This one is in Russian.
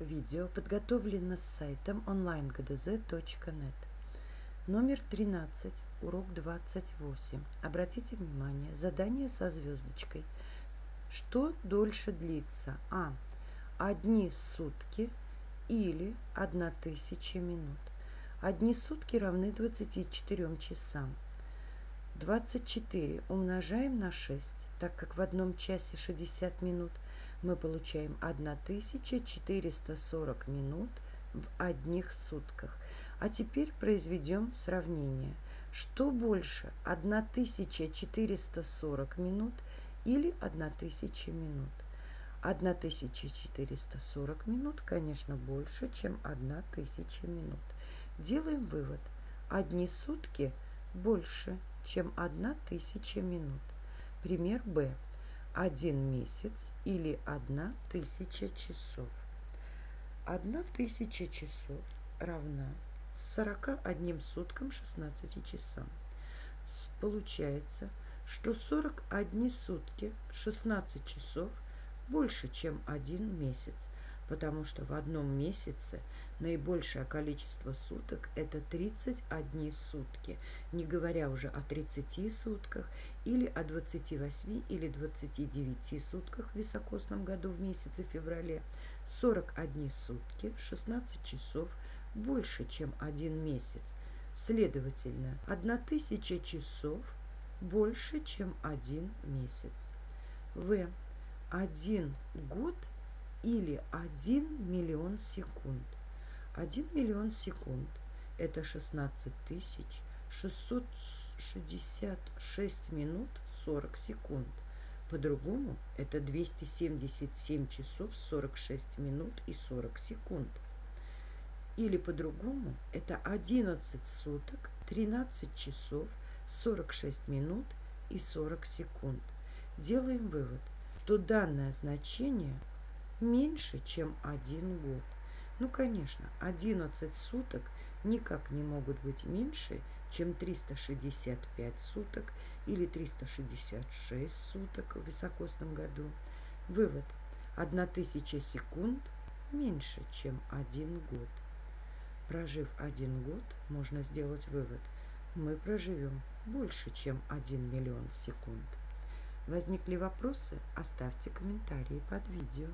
Видео подготовлено с сайтом onlinegdz.net. Номер 13, урок 28. Обратите внимание, задание со звездочкой. Что дольше длится? А. Одни сутки или одна тысяча минут. Одни сутки равны 24 часам. 24 умножаем на 6, так как в одном часе 60 минут – мы получаем 1440 минут в одних сутках. А теперь произведем сравнение. Что больше, 1440 минут или 1000 минут? 1440 минут, конечно, больше, чем 1000 минут. Делаем вывод. Одни сутки больше, чем 1000 минут. Пример Б один месяц или одна тысяча часов. Одна тысяча часов равна 41 суткам 16 часам. Получается, что 41 сутки 16 часов больше, чем один месяц, потому что в одном месяце наибольшее количество суток – это 31 сутки, не говоря уже о 30 сутках или о 28 или 29 сутках в високосном году в месяце феврале. 41 сутки, 16 часов больше, чем один месяц. Следовательно, 1000 часов больше, чем один месяц. В. Один год или 1 миллион секунд. 1 миллион секунд – это 16 тысяч 666 минут 40 секунд. По-другому это 277 часов 46 минут и 40 секунд. Или по-другому это 11 суток 13 часов 46 минут и 40 секунд. Делаем вывод, что данное значение меньше, чем один год. Ну, конечно, 11 суток никак не могут быть меньше, чем 365 суток или 366 суток в високосном году. Вывод. 1000 секунд меньше, чем один год. Прожив один год, можно сделать вывод. Мы проживем больше, чем 1 миллион секунд. Возникли вопросы? Оставьте комментарии под видео.